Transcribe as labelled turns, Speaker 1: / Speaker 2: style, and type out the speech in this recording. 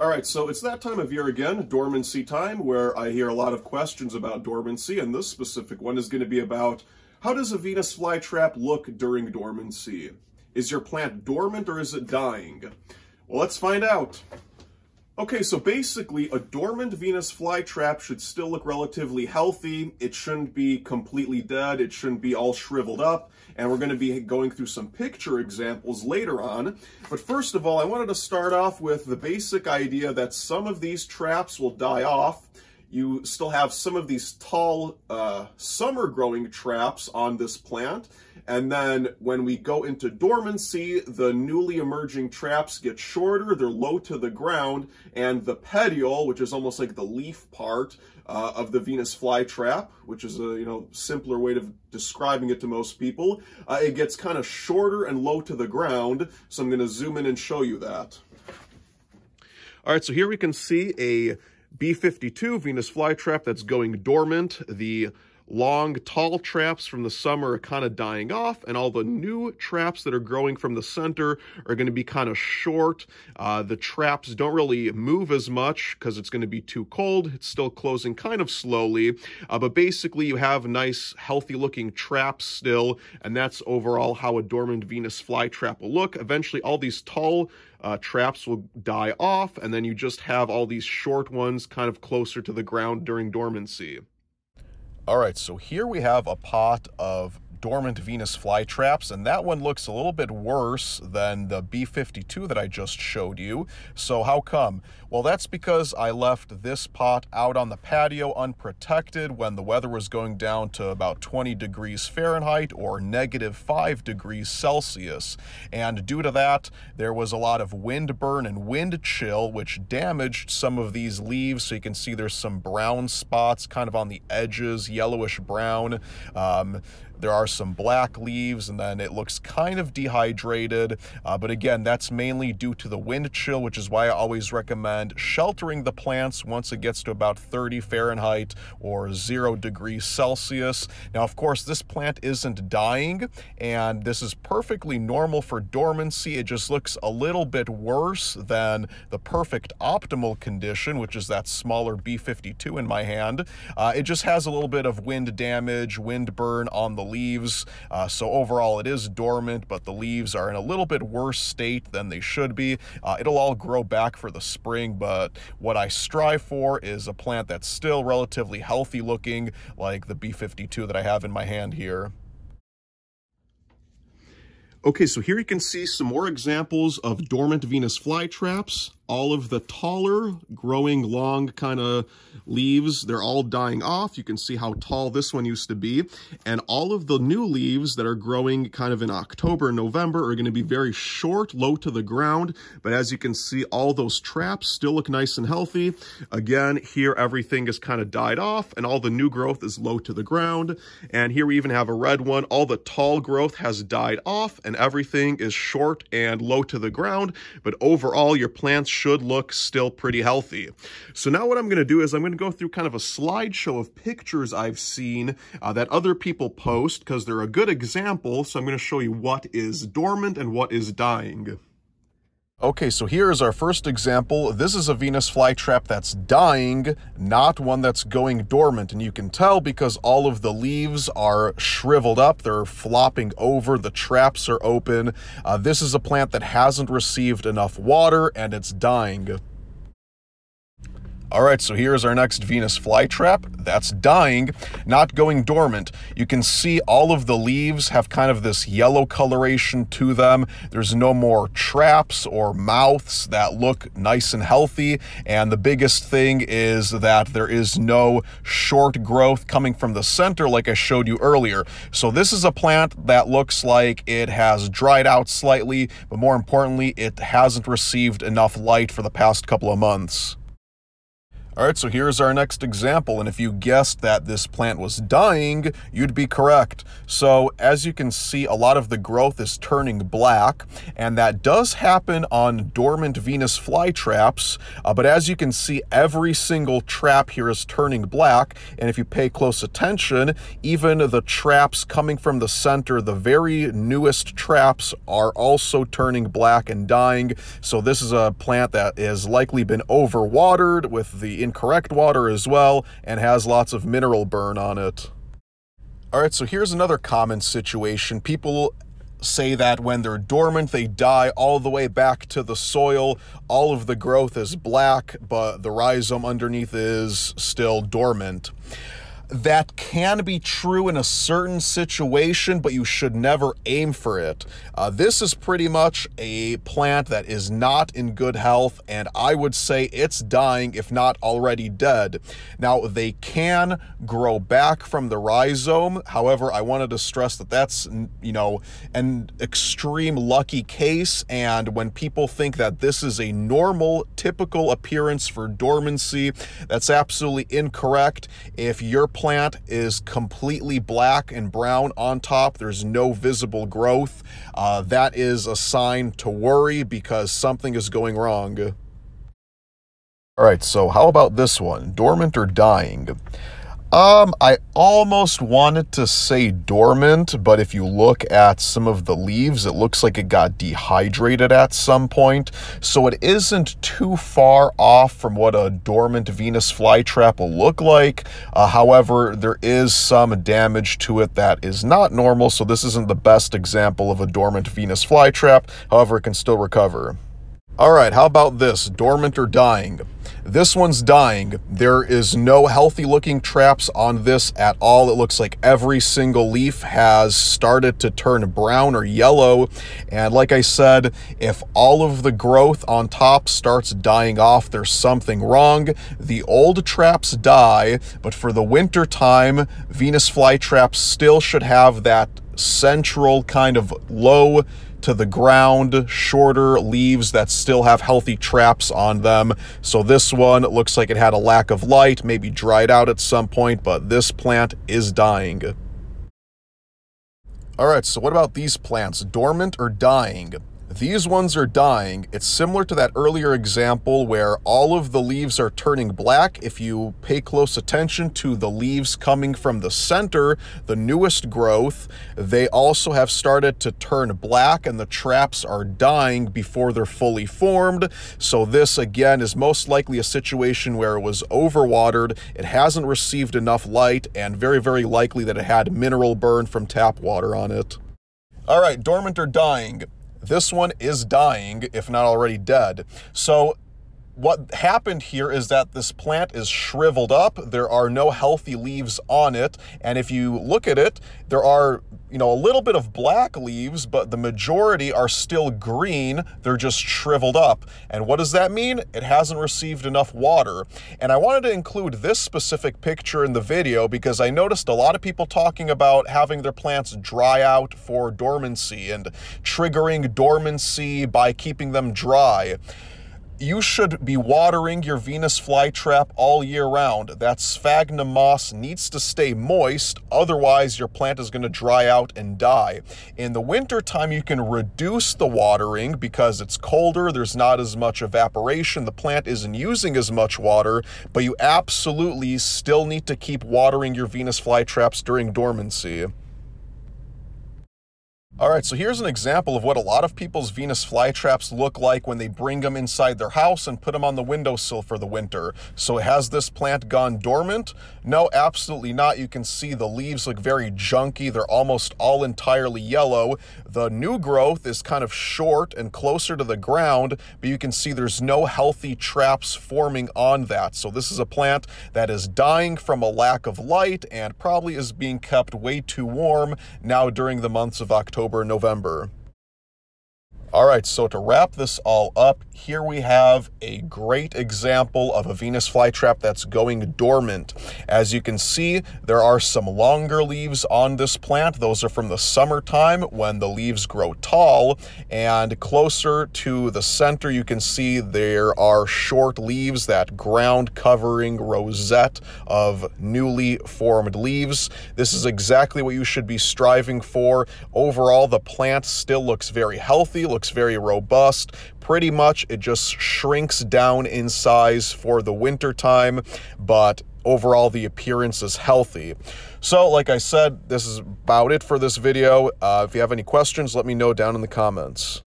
Speaker 1: All right, so it's that time of year again, dormancy time, where I hear a lot of questions about dormancy, and this specific one is going to be about how does a Venus flytrap look during dormancy? Is your plant dormant or is it dying? Well, let's find out. Okay, so basically, a dormant Venus flytrap should still look relatively healthy. It shouldn't be completely dead. It shouldn't be all shriveled up. And we're going to be going through some picture examples later on. But first of all, I wanted to start off with the basic idea that some of these traps will die off you still have some of these tall uh, summer growing traps on this plant. And then when we go into dormancy, the newly emerging traps get shorter, they're low to the ground, and the petiole, which is almost like the leaf part uh, of the Venus flytrap, which is a you know simpler way of describing it to most people, uh, it gets kind of shorter and low to the ground. So I'm going to zoom in and show you that. All right, so here we can see a B52 Venus flytrap that's going dormant. The long, tall traps from the summer are kind of dying off, and all the new traps that are growing from the center are going to be kind of short. Uh, the traps don't really move as much because it's going to be too cold. It's still closing kind of slowly, uh, but basically you have nice, healthy-looking traps still, and that's overall how a dormant Venus flytrap will look. Eventually, all these tall uh, traps will die off, and then you just have all these short ones kind of closer to the ground during dormancy. All right, so here we have a pot of dormant Venus flytraps, and that one looks a little bit worse than the B52 that I just showed you. So how come? Well, that's because I left this pot out on the patio unprotected when the weather was going down to about 20 degrees Fahrenheit or negative 5 degrees Celsius. And due to that, there was a lot of wind burn and wind chill, which damaged some of these leaves. So you can see there's some brown spots kind of on the edges, yellowish brown. Um, there are some black leaves and then it looks kind of dehydrated. Uh, but again, that's mainly due to the wind chill, which is why I always recommend sheltering the plants once it gets to about 30 Fahrenheit or zero degrees Celsius. Now, of course, this plant isn't dying and this is perfectly normal for dormancy. It just looks a little bit worse than the perfect optimal condition, which is that smaller B52 in my hand. Uh, it just has a little bit of wind damage, wind burn on the leaves. Uh, so overall, it is dormant, but the leaves are in a little bit worse state than they should be. Uh, it'll all grow back for the spring, but what I strive for is a plant that's still relatively healthy looking, like the B52 that I have in my hand here. Okay, so here you can see some more examples of dormant Venus flytraps all of the taller, growing long kind of leaves, they're all dying off. You can see how tall this one used to be. And all of the new leaves that are growing kind of in October and November are going to be very short, low to the ground. But as you can see, all those traps still look nice and healthy. Again, here everything is kind of died off and all the new growth is low to the ground. And here we even have a red one. All the tall growth has died off and everything is short and low to the ground. But overall, your plants should look still pretty healthy. So now what I'm going to do is I'm going to go through kind of a slideshow of pictures I've seen uh, that other people post because they're a good example. So I'm going to show you what is dormant and what is dying. Okay, so here is our first example. This is a Venus flytrap that's dying, not one that's going dormant. And you can tell because all of the leaves are shriveled up. They're flopping over. The traps are open. Uh, this is a plant that hasn't received enough water and it's dying. All right, so here's our next Venus flytrap. That's dying, not going dormant. You can see all of the leaves have kind of this yellow coloration to them. There's no more traps or mouths that look nice and healthy. And the biggest thing is that there is no short growth coming from the center like I showed you earlier. So this is a plant that looks like it has dried out slightly, but more importantly, it hasn't received enough light for the past couple of months. All right, so here's our next example. And if you guessed that this plant was dying, you'd be correct. So as you can see, a lot of the growth is turning black, and that does happen on dormant Venus flytraps. Uh, but as you can see, every single trap here is turning black. And if you pay close attention, even the traps coming from the center, the very newest traps are also turning black and dying. So this is a plant that has likely been overwatered with the incorrect water as well and has lots of mineral burn on it. All right, so here's another common situation. People say that when they're dormant, they die all the way back to the soil. All of the growth is black, but the rhizome underneath is still dormant that can be true in a certain situation, but you should never aim for it. Uh, this is pretty much a plant that is not in good health, and I would say it's dying, if not already dead. Now, they can grow back from the rhizome. However, I wanted to stress that that's, you know, an extreme lucky case, and when people think that this is a normal, typical appearance for dormancy, that's absolutely incorrect. If you're plant is completely black and brown on top. There's no visible growth. Uh, that is a sign to worry because something is going wrong. All right, so how about this one? Dormant or dying? Um, I almost wanted to say dormant, but if you look at some of the leaves, it looks like it got dehydrated at some point. So it isn't too far off from what a dormant Venus flytrap will look like. Uh, however, there is some damage to it that is not normal, so this isn't the best example of a dormant Venus flytrap. However, it can still recover. All right, how about this? Dormant or dying? This one's dying. There is no healthy looking traps on this at all. It looks like every single leaf has started to turn brown or yellow. And like I said, if all of the growth on top starts dying off, there's something wrong. The old traps die, but for the winter time, Venus flytraps still should have that central kind of low to the ground, shorter leaves that still have healthy traps on them. So this one looks like it had a lack of light, maybe dried out at some point, but this plant is dying. All right, so what about these plants, dormant or dying? These ones are dying. It's similar to that earlier example where all of the leaves are turning black. If you pay close attention to the leaves coming from the center, the newest growth, they also have started to turn black and the traps are dying before they're fully formed. So this again is most likely a situation where it was overwatered, it hasn't received enough light, and very, very likely that it had mineral burn from tap water on it. All right, dormant or dying. This one is dying, if not already dead. So what happened here is that this plant is shriveled up. There are no healthy leaves on it. And if you look at it, there are, you know, a little bit of black leaves, but the majority are still green. They're just shriveled up. And what does that mean? It hasn't received enough water. And I wanted to include this specific picture in the video because I noticed a lot of people talking about having their plants dry out for dormancy and triggering dormancy by keeping them dry you should be watering your Venus flytrap all year round. That sphagnum moss needs to stay moist, otherwise your plant is going to dry out and die. In the winter time, you can reduce the watering because it's colder, there's not as much evaporation, the plant isn't using as much water, but you absolutely still need to keep watering your Venus flytraps during dormancy. All right, so here's an example of what a lot of people's Venus flytraps look like when they bring them inside their house and put them on the windowsill for the winter. So has this plant gone dormant? No, absolutely not. You can see the leaves look very junky. They're almost all entirely yellow. The new growth is kind of short and closer to the ground, but you can see there's no healthy traps forming on that. So this is a plant that is dying from a lack of light and probably is being kept way too warm now during the months of October October, November. All right, so to wrap this all up, here we have a great example of a Venus flytrap that's going dormant. As you can see, there are some longer leaves on this plant. Those are from the summertime when the leaves grow tall. And closer to the center, you can see there are short leaves, that ground covering rosette of newly formed leaves. This is exactly what you should be striving for. Overall, the plant still looks very healthy, looks very robust. Pretty much it just shrinks down in size for the winter time, but overall the appearance is healthy. So like I said, this is about it for this video. Uh, if you have any questions, let me know down in the comments.